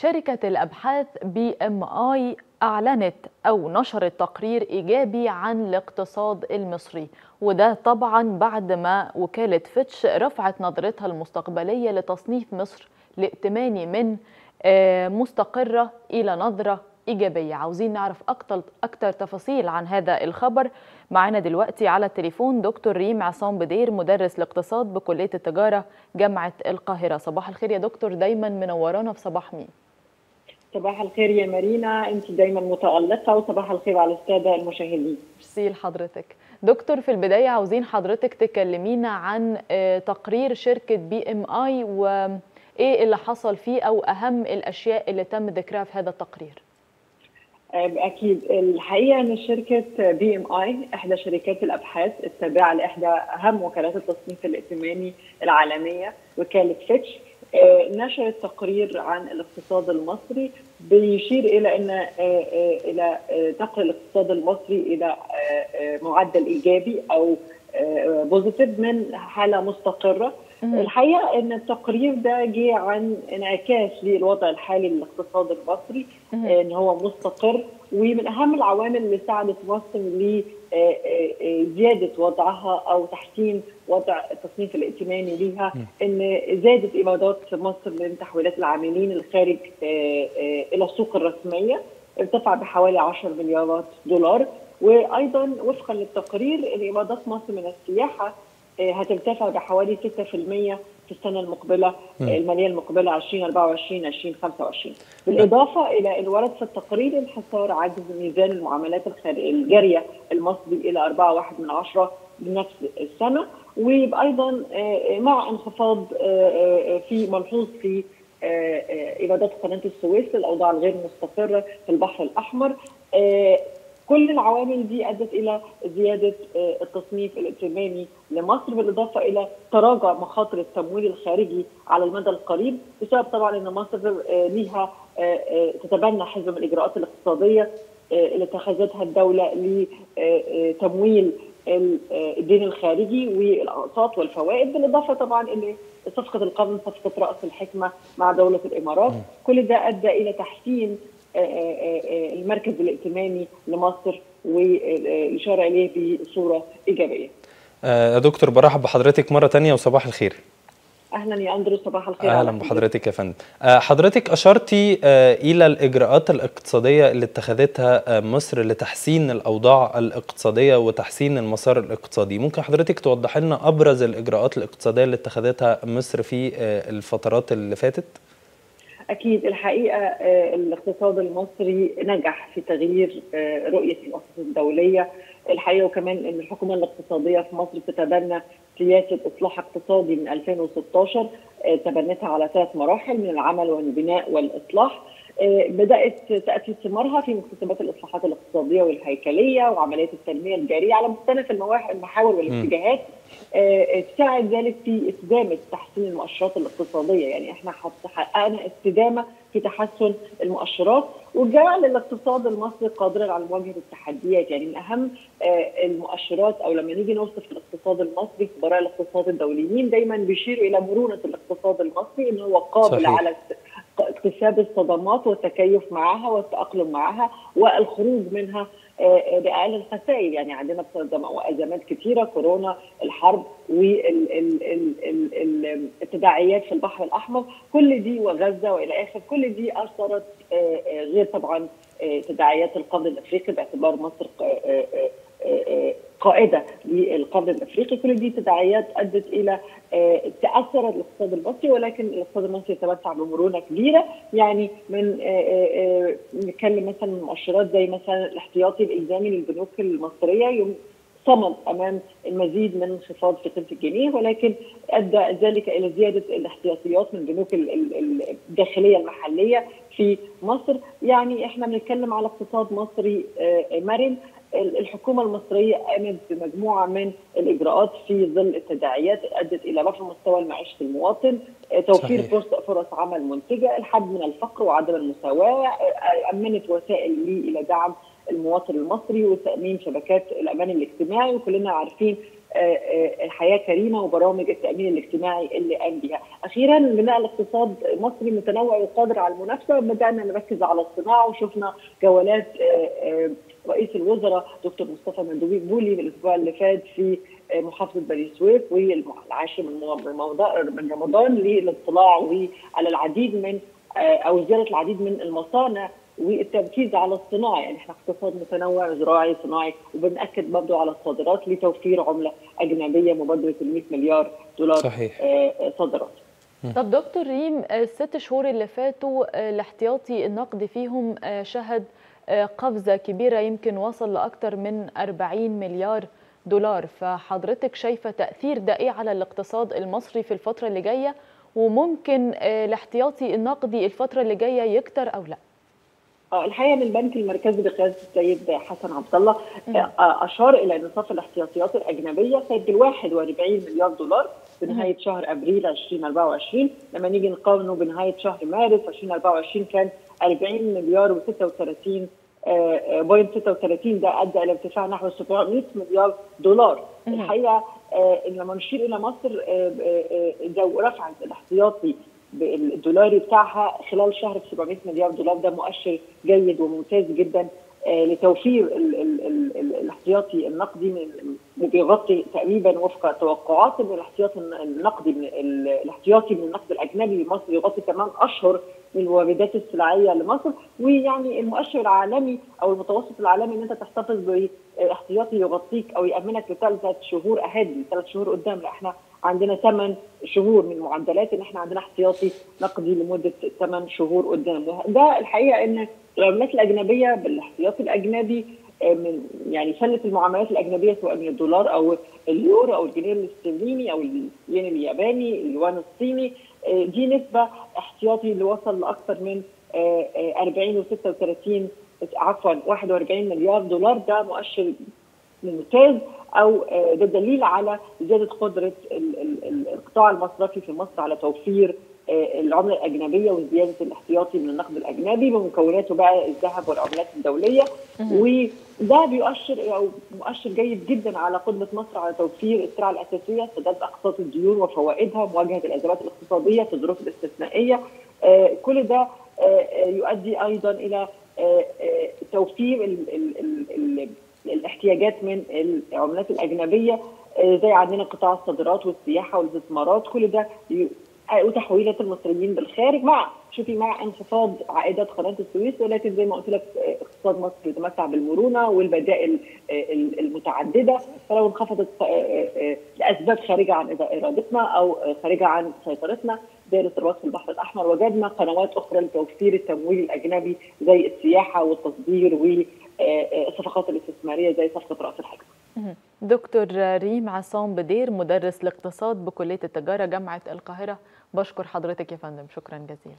شركة الأبحاث BMI أعلنت أو نشرت تقرير إيجابي عن الاقتصاد المصري وده طبعا بعد ما وكالة فيتش رفعت نظرتها المستقبلية لتصنيف مصر الائتماني من مستقرة إلى نظرة إيجابية. عاوزين نعرف أكتر, أكتر تفاصيل عن هذا الخبر. معنا دلوقتي على التليفون دكتور ريم عصام بدير مدرس الاقتصاد بكلية التجارة جامعة القاهرة. صباح الخير يا دكتور دايما منورانا في صباح مين؟ صباح الخير يا مارينا. انت دايما متألقة وصباح الخير على السادة المشاهدين. ميرسي لحضرتك. دكتور في البداية عاوزين حضرتك تكلمينا عن تقرير شركة BMI وايه اللي حصل فيه أو أهم الأشياء اللي تم ذكرها في هذا التقرير؟ أكيد. الحقيقة إن شركة BMI إحدى شركات الأبحاث التابعة لإحدى أهم وكالات التصنيف الائتماني العالمية وكالة فيتش نشرت تقرير عن الاقتصاد المصري بيشير إلى إن إلى نقل الاقتصاد المصري إلى معدل إيجابي أو positive من حالة مستقرة. الحقيقة إن التقرير ده جه عن انعكاس للوضع الحالي للاقتصاد المصري إن هو مستقر ومن أهم العوامل اللي ساعدت مصر لزياده وضعها أو تحسين وضع التصنيف الائتماني ليها إن زادت إيرادات مصر من تحويلات العاملين الخارج إلى السوق الرسمية ارتفع بحوالي 10 مليارات دولار. وأيضا وفقا للتقرير ايرادات مصر من السياحة هترتفع بحوالي 6% في السنة المقبلة المالية المقبلة 2024 2025 بالاضافه إلى ان ورد في التقرير انحسار عجز ميزان المعاملات الجارية المصري إلى 4.1 من عشرة بنفس السنة وأيضا مع انخفاض في ملحوظ في إيرادات قناة السويس للاوضاع الغير مستقرة في البحر الأحمر كل العوامل دي أدت إلى زيادة التصنيف الائتماني لمصر بالإضافة إلى تراجع مخاطر التمويل الخارجي على المدى القريب بسبب طبعا إن مصر ليها تتبنى حزم الإجراءات الاقتصادية اللي اتخذتها الدولة لتمويل الدين الخارجي والأقساط والفوائد بالإضافة طبعا إلى صفقة القرن صفقة رأس الحكمة مع دولة الإمارات. كل ده أدى إلى تحسين المركز الائتماني لمصر والإشارة إليه بصورة إيجابية. يا دكتور برحب بحضرتك مرة ثانية وصباح الخير. أهلا يا أندرو صباح الخير أهلا بحضرتك يا فندم حضرتك أشرتي إلى الإجراءات الاقتصادية اللي اتخذتها مصر لتحسين الأوضاع الاقتصادية وتحسين المسار الاقتصادي ممكن حضرتك توضح لنا أبرز الإجراءات الاقتصادية اللي اتخذتها مصر في الفترات اللي فاتت أكيد الحقيقة الاقتصاد المصري نجح في تغيير رؤية المؤسسات الدولية. الحقيقة وكمان إن الحكومة الاقتصادية في مصر تتبنى سياسة إصلاح اقتصادي من 2016 تبنتها على ثلاث مراحل من العمل والبناء والإصلاح. بدأت تأتي ثمارها في مكتسبات الإصلاحات الاقتصادية والهيكلية وعمليات التنمية الجارية على مختلف المحاور والاتجاهات تساعد ذلك في استدامه تحسين المؤشرات الاقتصادية. يعني إحنا حققنا استدامة في تحسن المؤشرات وجعل الاقتصاد المصري قادرا على مواجهة التحديات يعني من أهم المؤشرات أو لما نيجي نوصف الاقتصاد المصري خبراء الاقتصاد الدوليين دايما بيشيروا إلى مرونة الاقتصاد المصري إن هو قابل صحيح. على اكتساب الصدمات والتكيف معها والتأقلم معها والخروج منها باقل الخسائر. يعني عندنا أزمات كثيره كورونا الحرب والتداعيات في البحر الأحمر. كل دي وغزة وإلى اخره كل دي أثرت غير طبعا تداعيات القرن الأفريقي باعتبار مصر قائده للقرن الأفريقي. كل دي تداعيات أدت إلى تأثر الاقتصاد المصري ولكن الاقتصاد المصري يتمتع بمرونة كبيرة. يعني من نتكلم مثلا مؤشرات زي مثلا الاحتياطي الإلزامي للبنوك المصرية صمد أمام المزيد من انخفاض في قيمه الجنيه ولكن أدى ذلك إلى زيادة الاحتياطيات من البنوك الداخلية المحلية في مصر. يعني إحنا بنتكلم على اقتصاد مصري مرن. الحكومة المصرية قامت بمجموعة من الإجراءات في ظل التداعيات أدت إلى رفع مستوى معيشه المواطن توفير فرص فرص عمل منتجة الحد من الفقر وعدم المساواة أمنت وسائل إلى دعم المواطن المصري وتأمين شبكات الأمان الاجتماعي وكلنا عارفين الحياة كريمة وبرامج التأمين الاجتماعي اللي قام بها. أخيرا بناء الاقتصاد المصري متنوع وقادر على المنافسة بدأنا نركز على الصناعة وشفنا جولات رئيس الوزراء دكتور مصطفى مندوبي بولي الأسبوع اللي فات في محافظة بني سويف والعاشر من رمضان للاطلاع وعلى العديد من أو زياده العديد من المصانع والتركيز على الصناعة يعني إحنا اقتصاد متنوع زراعي صناعي وبنأكد برضه على الصادرات لتوفير عملة أجنبية مبادرة ال 100 مليار دولار صحيح. صادرات. طب دكتور ريم الست شهور اللي فاتوا الاحتياطي النقدي فيهم شهد قفزة كبيرة يمكن وصل لاكثر من 40 مليار دولار فحضرتك شايفة تأثير ده إيه على الاقتصاد المصري في الفترة اللي جاية وممكن الاحتياطي النقدي الفترة اللي جاية يكتر أو لأ؟ آه الحقيقة إن البنك المركزي بقياده السيد حسن عبد الله أشار إلى إن صافي الاحتياطيات الأجنبية سجل 41 مليار دولار بنهايه شهر أبريل 2024 لما نيجي نقارنه بنهاية شهر مارس 2024 كان 40 مليار و36 بوينت 36 ده أدى إلى ارتفاع نحو 700 مليار دولار. الحقيقة لما نشير إلى مصر لو رفعت الاحتياطي الدولاري بتاعها خلال شهر ب 700 مليار دولار. ده مؤشر جيد وممتاز جدا لتوفير ال ال الاحتياطي النقدي بيغطي تقريبا وفق توقعات إن الاحتياطي النقدي الاحتياطي من النقد الأجنبي لمصر يغطي كمان أشهر من الواردات السلعية لمصر. ويعني المؤشر العالمي أو المتوسط العالمي إن أنت تحتفظ باحتياطي يغطيك أو يأمنك لثلاث شهور اهدي ثلاث شهور قدام. لا إحنا عندنا ثمان شهور من معدلات إن إحنا عندنا احتياطي نقدي لمدة ثمان شهور قدام. ده الحقيقة إن العملات الأجنبية بالاحتياطي الأجنبي من يعني سلة المعاملات الأجنبية سواء من الدولار أو اليورو أو الجنيه الاسترليني أو الين الياباني اليوان الصيني دي نسبة احتياطي اللي وصل لأكثر من 40 و36 عفوا 41 مليار دولار. ده مؤشر ممتاز أو ده دليل على زيادة قدرة القطاع المصرفي في مصر على توفير العملة الأجنبية وزيادة الاحتياطي من النقد الأجنبي بمكوناته بقى الذهب والعملات الدولية. وده بيؤشر أو مؤشر جيد جدا على قدرة مصر على توفير السلع الأساسية سداد أقساط الديون وفوائدها مواجهة الأزمات الاقتصادية في الظروف الاستثنائية. كل ده يؤدي أيضا إلى توفير الاحتياجات من العملات الأجنبية زي عندنا قطاع الصادرات والسياحة والاستثمارات كل ده وتحويلات المصريين بالخارج مع شوفي مع انخفاض عائدات قناة السويس ولكن زي ما قلت لك اقتصاد مصر يتمتع بالمرونة والبدائل المتعددة. فلو انخفضت لأسباب خارجة عن إرادتنا أو خارجة عن سيطرتنا دائرة في البحر الأحمر وجدنا قنوات أخرى لتوفير التمويل الأجنبي زي السياحة والتصدير والصفقات الاستثمارية زي صفقة رأس الحكمة. دكتور ريم عصام بدير مدرس الاقتصاد بكلية التجارة جامعة القاهرة. بشكر حضرتك يا فندم. شكرا جزيلا.